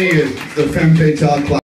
is the Femme Fatale class.